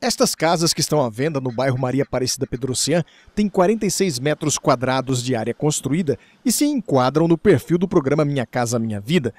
Estas casas que estão à venda no bairro Maria Aparecida Pedrocian têm 46 metros quadrados de área construída e se enquadram no perfil do programa Minha Casa Minha Vida.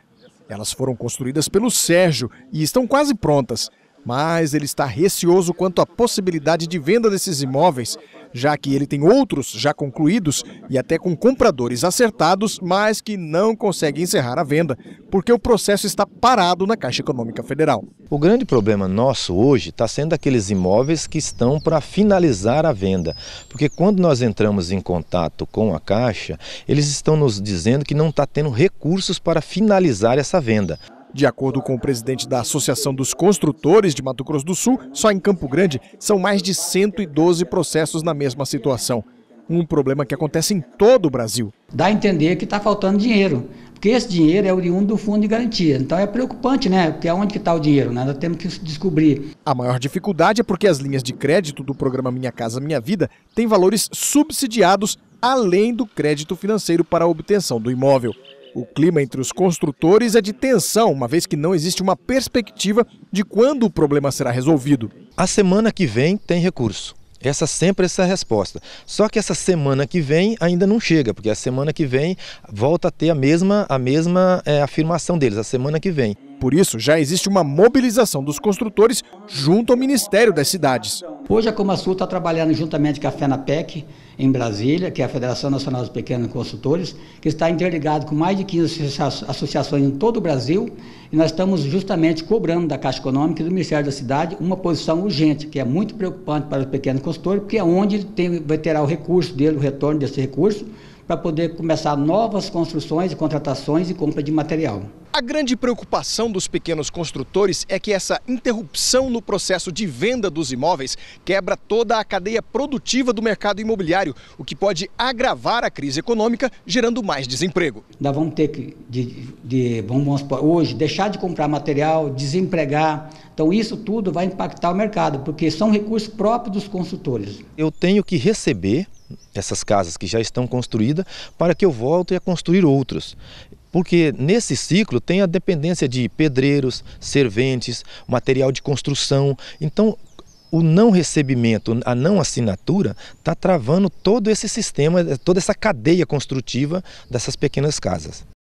Elas foram construídas pelo Sérgio e estão quase prontas, mas ele está receoso quanto à possibilidade de venda desses imóveis, já que ele tem outros já concluídos e até com compradores acertados, mas que não conseguem encerrar a venda, porque o processo está parado na Caixa Econômica Federal. O grande problema nosso hoje está sendo aqueles imóveis que estão para finalizar a venda, porque quando nós entramos em contato com a Caixa, eles estão nos dizendo que não está tendo recursos para finalizar essa venda. De acordo com o presidente da Associação dos Construtores de Mato Grosso do Sul, só em Campo Grande são mais de 112 processos na mesma situação. Um problema que acontece em todo o Brasil. Dá a entender que está faltando dinheiro, porque esse dinheiro é oriundo do fundo de garantia. Então é preocupante, né? Porque aonde que está o dinheiro? Né? Nós temos que descobrir. A maior dificuldade é porque as linhas de crédito do programa Minha Casa Minha Vida têm valores subsidiados além do crédito financeiro para a obtenção do imóvel. O clima entre os construtores é de tensão, uma vez que não existe uma perspectiva de quando o problema será resolvido. A semana que vem tem recurso. Essa sempre essa resposta. Só que essa semana que vem ainda não chega, porque a semana que vem volta a ter a mesma, a mesma é, afirmação deles, a semana que vem. Por isso, já existe uma mobilização dos construtores junto ao Ministério das Cidades. Hoje a Comasul está trabalhando juntamente com a FENAPEC em Brasília, que é a Federação Nacional dos Pequenos Construtores, que está interligado com mais de 15 associações em todo o Brasil, e nós estamos justamente cobrando da Caixa Econômica e do Ministério da Cidade uma posição urgente, que é muito preocupante para os pequenos consultores, porque é onde tem, vai ter o recurso dele, o retorno desse recurso, para poder começar novas construções e contratações e compra de material. A grande preocupação dos pequenos construtores é que essa interrupção no processo de venda dos imóveis quebra toda a cadeia produtiva do mercado imobiliário, o que pode agravar a crise econômica, gerando mais desemprego. Nós vamos ter que, de, de, vamos, hoje, deixar de comprar material, desempregar. Então, isso tudo vai impactar o mercado, porque são recursos próprios dos construtores. Eu tenho que receber essas casas que já estão construídas para que eu volte a construir outros. Porque nesse ciclo tem a dependência de pedreiros, serventes, material de construção. Então, o não recebimento, a não assinatura, está travando todo esse sistema, toda essa cadeia construtiva dessas pequenas casas.